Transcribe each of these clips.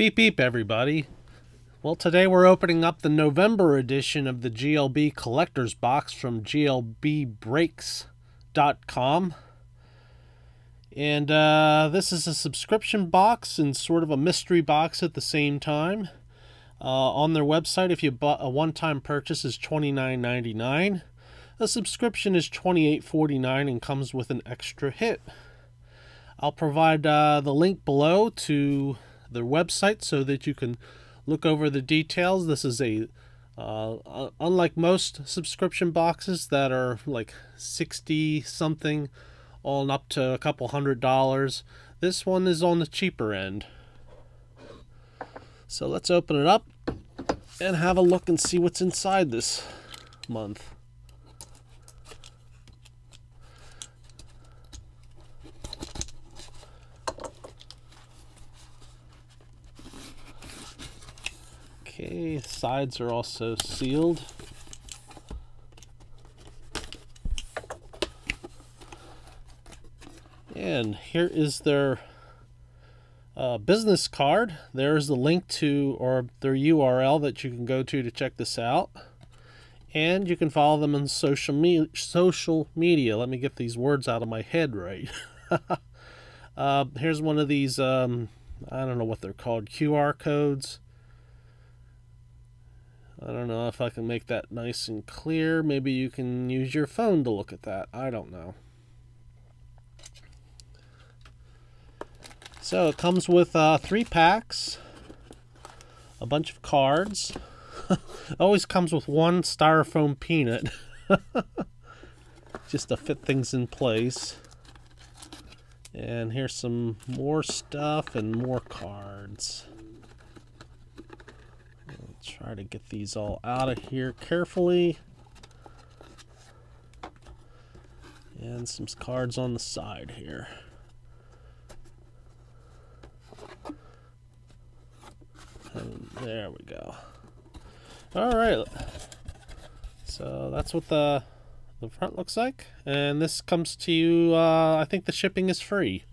Beep beep, everybody. Well, today we're opening up the November edition of the GLB Collector's Box from GLBBreaks.com. And uh, this is a subscription box and sort of a mystery box at the same time. Uh, on their website, if you bought a one-time purchase is $29.99. A subscription is $28.49 and comes with an extra hit. I'll provide uh, the link below to their website so that you can look over the details. This is a uh, unlike most subscription boxes that are like 60 something on up to a couple hundred dollars. This one is on the cheaper end. So let's open it up and have a look and see what's inside this month. Okay, sides are also sealed. And here is their uh, business card. There's the link to or their URL that you can go to to check this out. And you can follow them on social, me social media. Let me get these words out of my head right. uh, here's one of these, um, I don't know what they're called, QR codes. I don't know if I can make that nice and clear. Maybe you can use your phone to look at that. I don't know. So it comes with uh, three packs, a bunch of cards. Always comes with one styrofoam peanut, just to fit things in place. And here's some more stuff and more cards. Try to get these all out of here carefully. And some cards on the side here. And there we go. All right. So that's what the the front looks like. And this comes to you, uh, I think the shipping is free.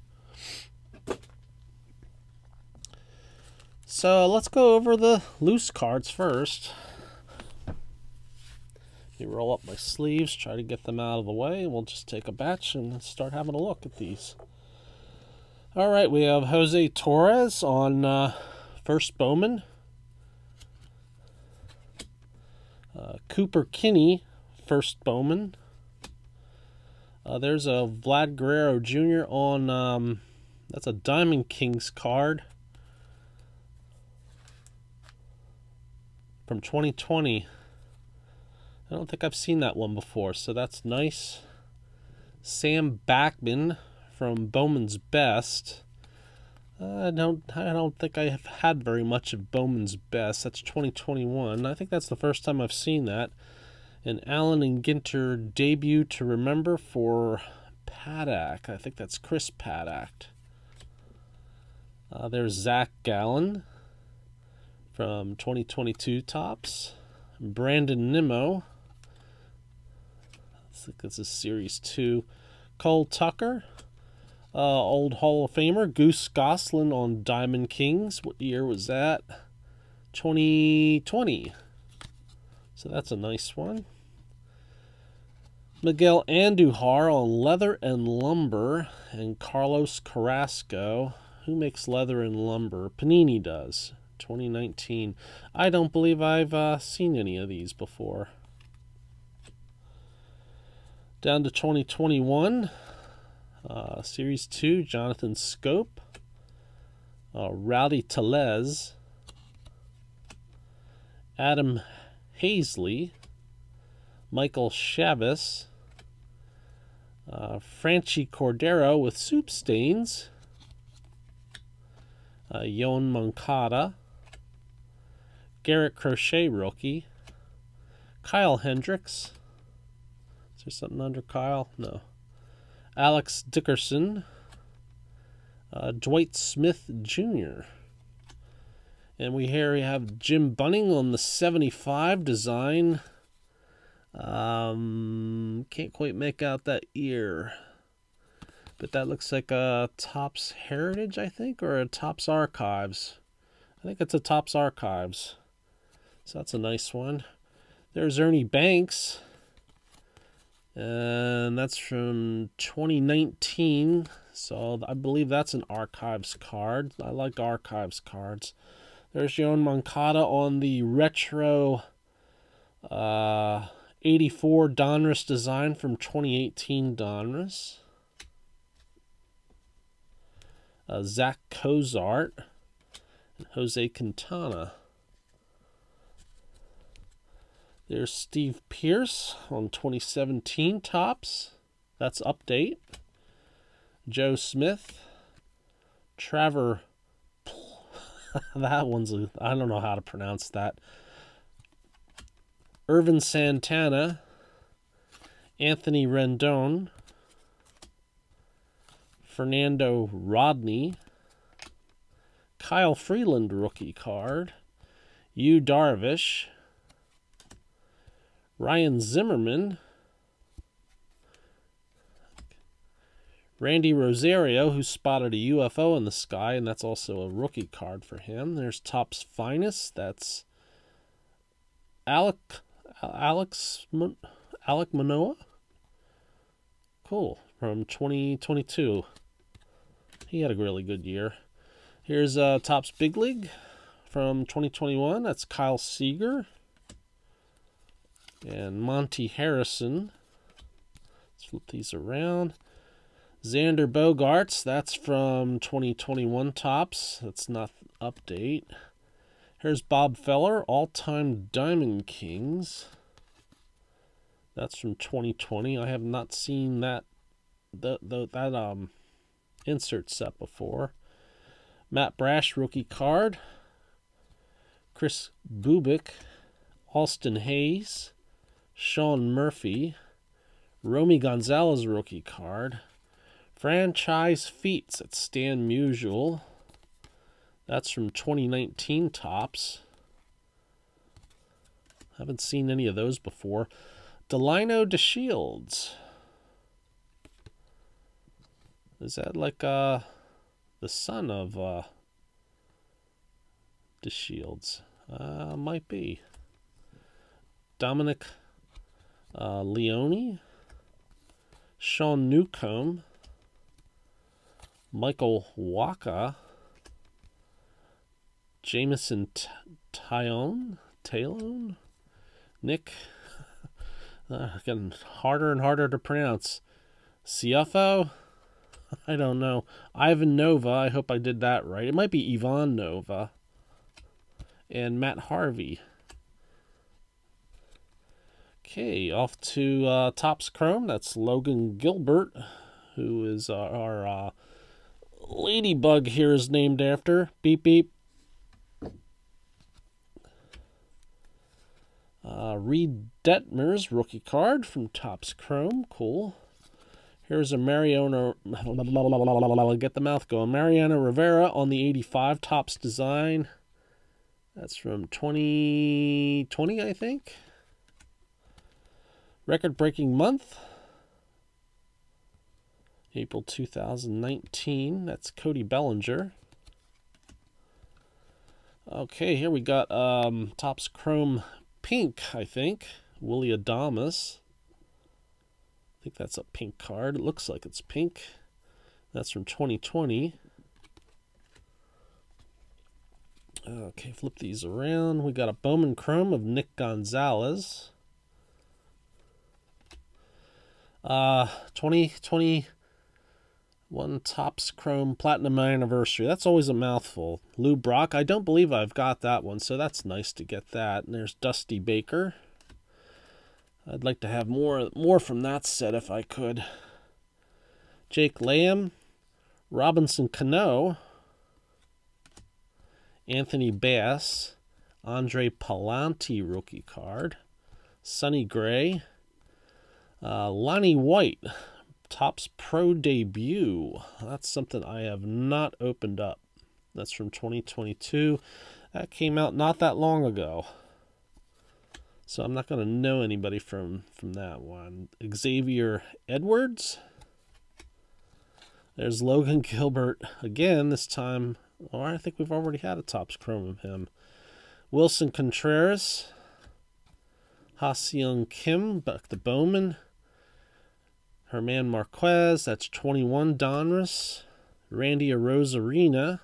So let's go over the loose cards first. Let me roll up my sleeves, try to get them out of the way. We'll just take a batch and start having a look at these. All right, we have Jose Torres on uh, First Bowman. Uh, Cooper Kinney, first Bowman. Uh, there's a Vlad Guerrero Jr. on, um, that's a Diamond Kings card from 2020. I don't think I've seen that one before, so that's nice. Sam Bachman from Bowman's Best. I don't I don't think I have had very much of Bowman's Best. That's 2021. I think that's the first time I've seen that. An Allen and Ginter debut to remember for Paddock. I think that's Chris Paddack. Uh, there's Zach Gallen from 2022 Topps. Brandon Nimmo. I think this is Series 2. Cole Tucker uh, old Hall of Famer Goose Goslin on Diamond Kings. What year was that? 2020. So that's a nice one. Miguel Andujar on Leather and Lumber, and Carlos Carrasco. Who makes leather and lumber? Panini does. 2019. I don't believe I've uh, seen any of these before. Down to 2021. Uh, Series 2, Jonathan Schoop, Uh, Rowdy Tellez. Adam Haseley. Michael Chavis. Uh, Franchy Cordero with soup stains. Uh, Yoan Moncada. Garrett Crochet rookie. Kyle Hendricks. Is there something under Kyle? No. Alex Dickerson, uh, Dwight Smith Jr. And we here we have Jim Bunning on the 75 design. Um, can't quite make out that ear. But that looks like a Topps Heritage, I think, or a Topps Archives. I think it's a Topps Archives. So that's a nice one. There's Ernie Banks. And that's from 2019. So I believe that's an Archives card. I like Archives cards. There's Yoan Moncada on the retro uh, 84 Donruss design from 2018 Donruss. Uh, Zach Cozart and Jose Quintana. There's Steve Pearce on 2017 Topps. That's update. Joe Smith. Trevor. that one's, I don't know how to pronounce that. Ervin Santana. Anthony Rendon. Fernando Rodney. Kyle Freeland rookie card. Yu Darvish. Ryan Zimmerman, Randy Rosario, who spotted a UFO in the sky, and that's also a rookie card for him. There's Topps Finest. That's Alec Alex, Alek Manoah. Cool. From 2022. He had a really good year. Here's uh, Topps Big League from 2021. That's Kyle Seager and Monte Harrison. Let's flip these around. Xander Bogaerts, that's from 2021 Topps. That's not update. Here's Bob Feller, all-time Diamond Kings. That's from 2020. I have not seen that the, the that um insert set before. Matt Brash rookie card. Chris Bubic, Austin Hays, Sean Murphy, Romy Gonzalez rookie card, franchise feats at Stan Musial. That's from 2019 Topps. Haven't seen any of those before. Delino DeShields. Is that like uh the son of uh DeShields? Uh might be. Dominic uh, Leone, Sean Newcomb, Michael Wacha, Jameson Taillon, Taillon, Nick, uh, getting harder and harder to pronounce. Ciuffo, I don't know. Ivan Nova, I hope I did that right. It might be Ivan Nova. And Matt Harvey. Okay, off to uh, Topps Chrome. That's Logan Gilbert, who is our, uh, ladybug here is named after. Beep, beep. Uh, Reid Detmers rookie card from Topps Chrome. Cool. Here's a Mariano. Get the mouth going. Mariana Rivera on the 85 Topps design. That's from 2020, I think. Record breaking month. April 2019. That's Cody Bellinger. Okay, here we got um, Topps Chrome Pink, I think. Willy Adames. I think that's a pink card. It looks like it's pink. That's from 2020. Okay, flip these around. We got a Bowman Chrome of Nick Gonzalez. Uh, 2021 Topps Chrome Platinum Anniversary. That's always a mouthful. Lou Brock. I don't believe I've got that one, so that's nice to get that. And there's Dusty Baker. I'd like to have more more from that set if I could. Jake Lamb, Robinson Cano, Anthony Bass, Andre Pallante rookie card, Sonny Gray, uh, Lonnie White, Topps Pro debut. That's something I have not opened up. That's from 2022. That came out not that long ago. So I'm not going to know anybody from, from that one. Xavier Edwards. There's Logan Gilbert again, this time Or I think we've already had a Topps Chrome of him. Willson Contreras. Ha-Seong Kim, back to Bowman. German Marquez, that's 21 Donruss. Randy Arozarena.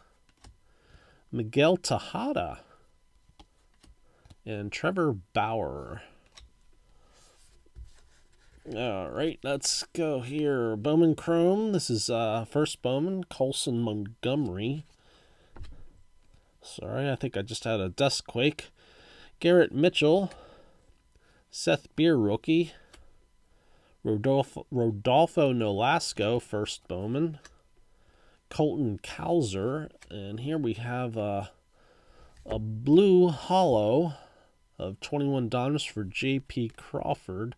Miguel Tejada. And Trevor Bauer. All right, let's go here. Bowman Chrome. This is uh, first Bowman, Colson Montgomery. Sorry, I think I just had a dust quake. Garrett Mitchell. Seth Beer rookie. Rodolfo, Rodolfo Nolasco, first Bowman. Colton Cowser. And here we have a, a blue hollow of 21 Donruss for J.P. Crawford.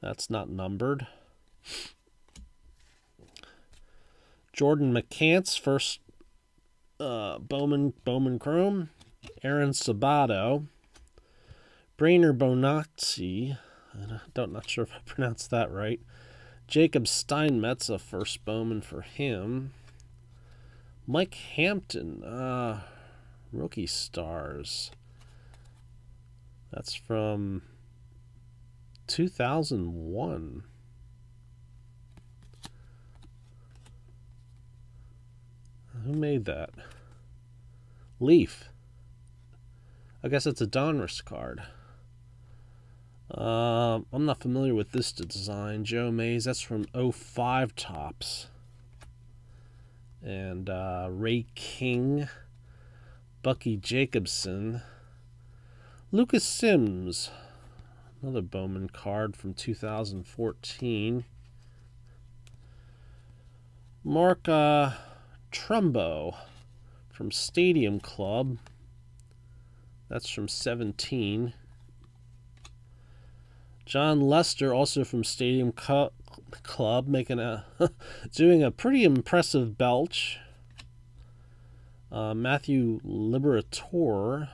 That's not numbered. Jordan McCants, first uh, Bowman Bowman Chrome. Aaron Sabato. Brainer Bonazzi. I don't not sure if I pronounced that right. Jacob Steinmetz, a first Bowman for him. Mike Hampton, uh, rookie stars. That's from 2001. Who made that? Leaf. I guess it's a Donruss card. Uh, I'm not familiar with this design. Joe Mays, that's from 05 Topps. And uh, Ray King, Bucky Jacobsen, Lucas Sims, Another Bowman card from 2014. Mark uh, Trumbo from Stadium Club. That's from 17. Jon Lester, also from Stadium Club, making a doing a pretty impressive belch. Uh, Matthew Liberatore,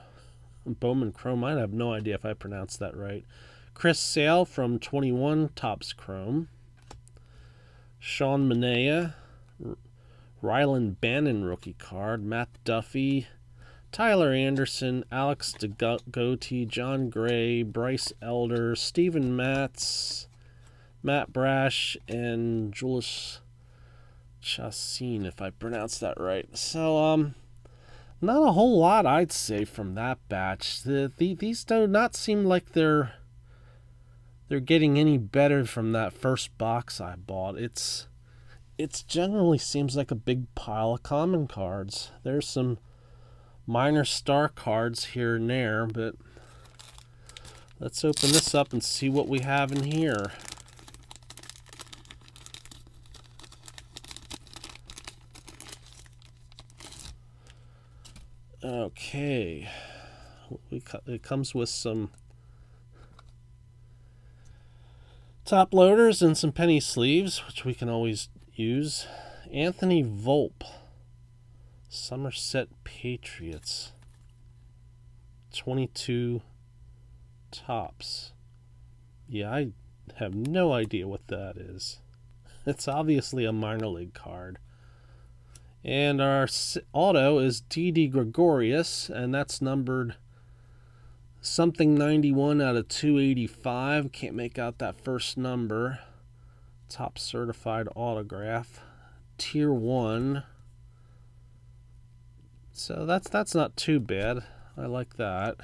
Bowman Chrome. I have no idea if I pronounced that right. Chris Sale from 21 Topps Chrome. Sean Manaea. Rylan Bannon rookie card. Matt Duffy. Tyler Anderson. Alex DeGoey. Jon Gray. Bryce Elder. Steven Matz. Matt Brash. And Julius Chassin, if I pronounced that right. So, um, not a whole lot, I'd say, from that batch. The, the, these do not seem like they're they're getting any better from that first box I bought. It's it generally seems like a big pile of common cards. There's some minor star cards here and there, but let's open this up and see what we have in here. Okay, it comes with some Top loaders and some penny sleeves, which we can always use. Anthony Volpe, Somerset Patriots. 22 Topps. Yeah, I have no idea what that is. It's obviously a minor league card. And our auto is Didi Gregorius, and that's numbered Something 91 out of 285. Can't make out that first number. Top certified autograph. Tier 1. So that's that's not too bad. I like that.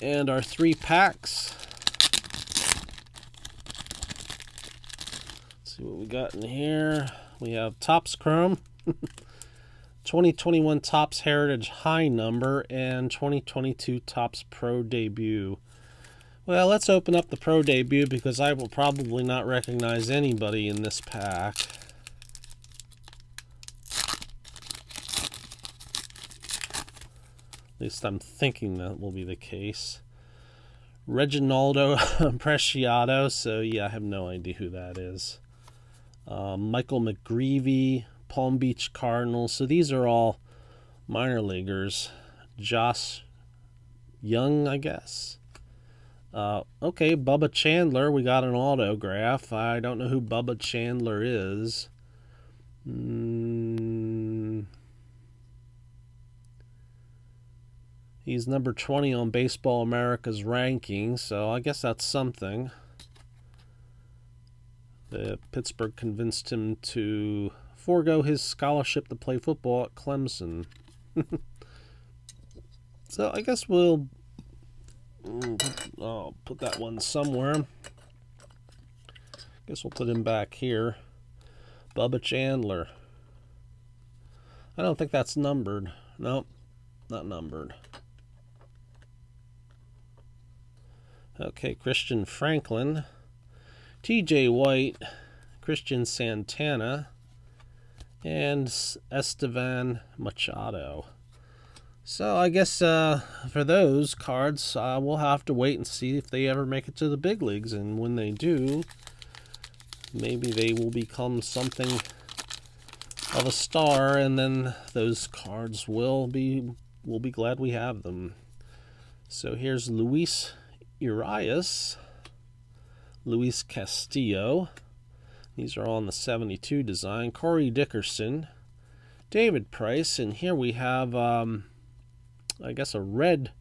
And our three packs. Let's see what we got in here. We have Topps Chrome. 2021 Topps Heritage High Number and 2022 Topps Pro Debut. Well, let's open up the Pro Debut because I will probably not recognize anybody in this pack. At least I'm thinking that will be the case. Reginaldo Preciado, so yeah, I have no idea who that is. Uh, Michael McGreevy, Palm Beach Cardinals. So these are all minor leaguers. Josh Young, I guess. Uh, okay, Bubba Chandler, we got an autograph. I don't know who Bubba Chandler is. Mm. He's number 20 on Baseball America's ranking, so I guess that's something. The Pittsburgh convinced him to forego his scholarship to play football at Clemson. so I guess we'll mm, I'll put that one somewhere. Guess we'll put him back here. Bubba Chandler. I don't think that's numbered. Nope, not numbered. Okay, Christian Franklin. TJ White. Christian Santana. And Estevan Machado. So I guess uh, for those cards, uh, we'll have to wait and see if they ever make it to the big leagues. And when they do, maybe they will become something of a star, and then those cards will be we'll be glad we have them. So here's Luis Urias, Luis Castillo. These are all in the 72 design. Corey Dickerson, David Price, and here we have. Um, I guess, a red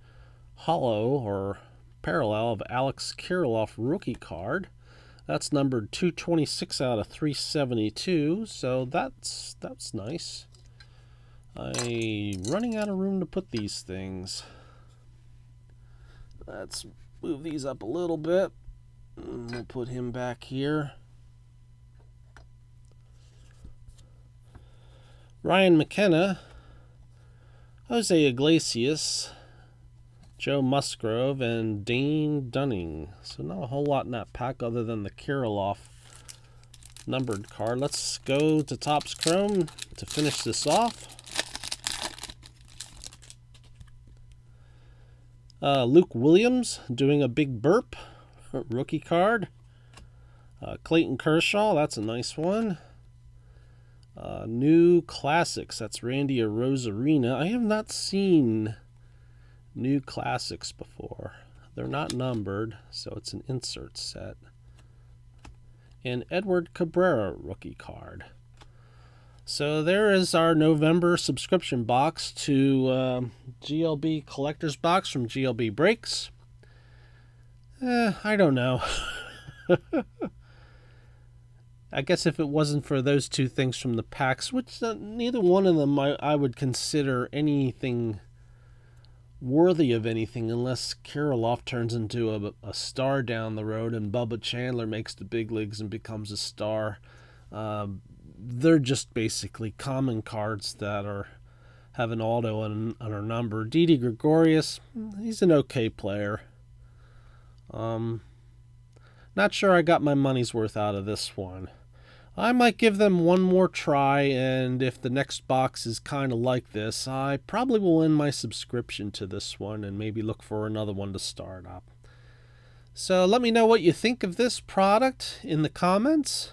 hollow or parallel of Alex Kirilloff rookie card. That's numbered 226 out of 372, so that's that's nice. I'm running out of room to put these things. Let's move these up a little bit. Mm, we'll put him back here. Ryan McKenna Jose Iglesias, Joe Musgrove, and Dane Dunning. So not a whole lot in that pack other than the Kirilloff numbered card. Let's go to Topps Chrome to finish this off. Uh, Luke Williams doing a big burp, rookie card. Uh, Clayton Kershaw, that's a nice one. Uh, new classics. That's Randy Arozarena. I have not seen new classics before. They're not numbered, so it's an insert set. And Edward Cabrera rookie card. So there is our November subscription box to uh, GLB Collector's Box from GLB Breaks. Eh, I don't know. I guess if it wasn't for those two things from the packs, which uh, neither one of them I, I would consider anything worthy of anything unless Kirilloff turns into a, a star down the road and Bubba Chandler makes the big leagues and becomes a star. Uh, they're just basically common cards that are have an auto and, and a number. Didi Gregorius, he's an okay player. Um, not sure I got my money's worth out of this one. I might give them one more try, and if the next box is kind of like this, I probably will end my subscription to this one and maybe look for another one to start up. So let me know what you think of this product in the comments.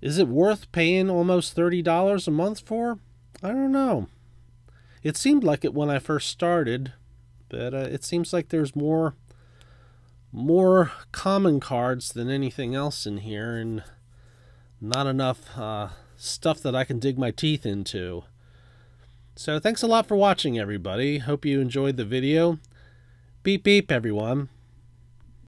Is it worth paying almost $30 a month for? I don't know. It seemed like it when I first started, but uh, it seems like there's more more common cards than anything else in here and not enough uh, stuff that I can dig my teeth into. So thanks a lot for watching everybody. Hope you enjoyed the video. Beep beep everyone.